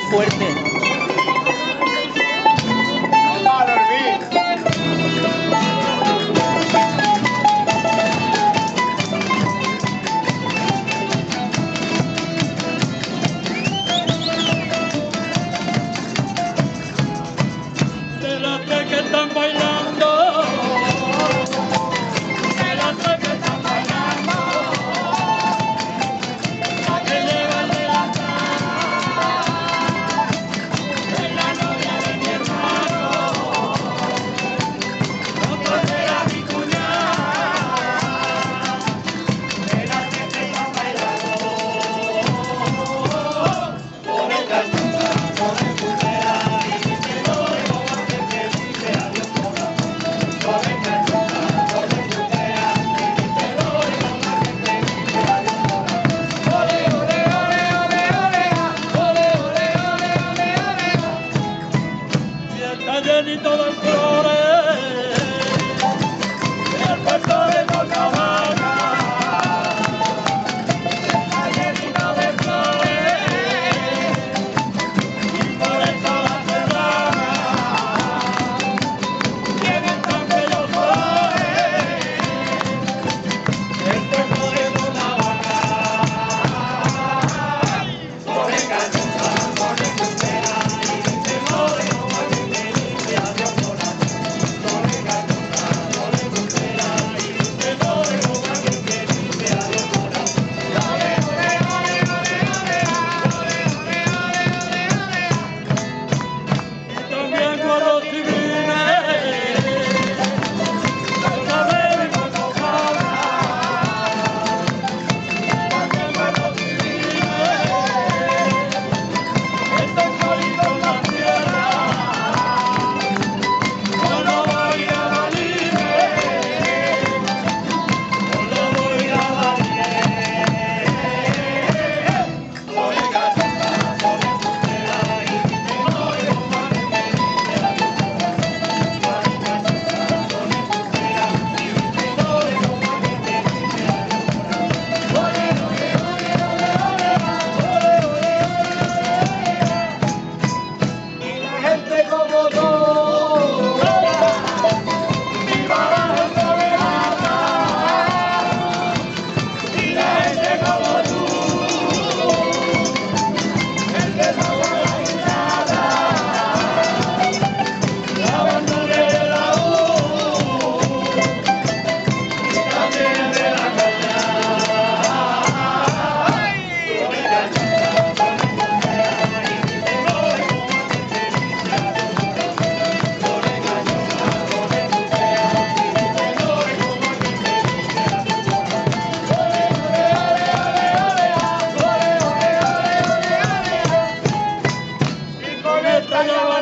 fuerte.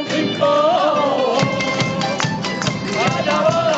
cántico. Alabado.